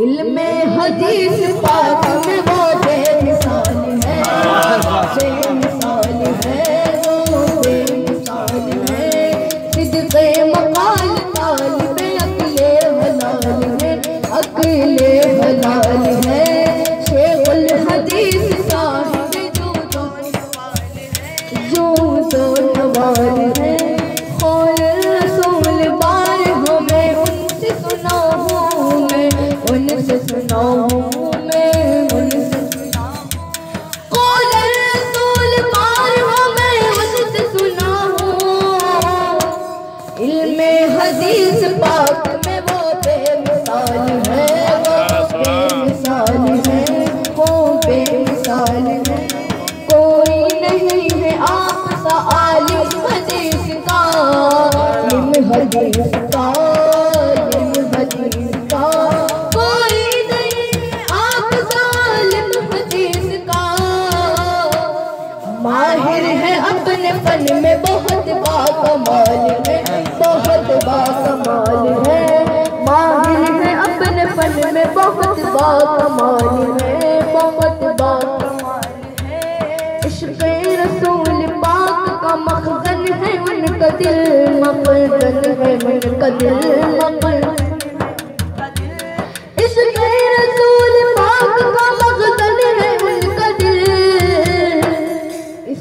علم حدیث پاک میں وہ دے ان ہوں میں قول رسول سنا ہوں علم حدیث پاک میں وہ بے مثال ہے وہ بے مثال ہے وہ بے مثال ہے کوئی نہیں ہے آپ سا عالم حدیث کا علم حدیث کا۔ میں بہت با کمال ہے، بہت با کمال ہے۔ ماہر ہے اپنے فن میں بہت با کمال ہے، بہت با کمال ہے۔ عشق رسول پاک کا مخزن ہے، ان کا دل مخزن ہے، ان کا دل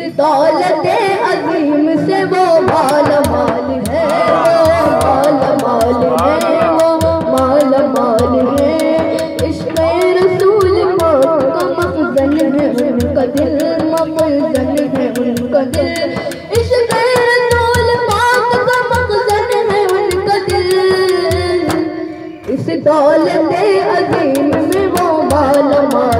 اس دولت عظیم سے وہ مال مال ہے وہ مال مال ہے وہ مال مال ہے۔ عشق رسول پاک کا مخزن ہے، ان کا دل مخزن ہے، ان کا دل۔ عشق رسول پاک کا مخزن ہے، ان کا دل۔ اس دولت عظیم میں وہ مال مال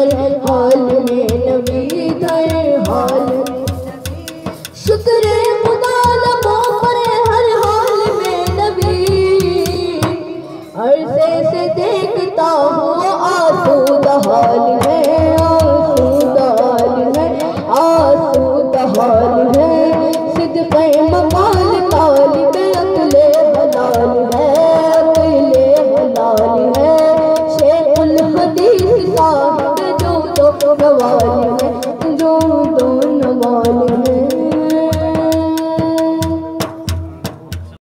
ہر حال میں نبی در حال شکر خدا لبوں پر ہر حال میں نبی۔ عرصے سے دیکھتا ہوں آسود حال میں آسود حال میں آسود حال میں صدق مقال طالب عقل، حلال۔ Hallelujah.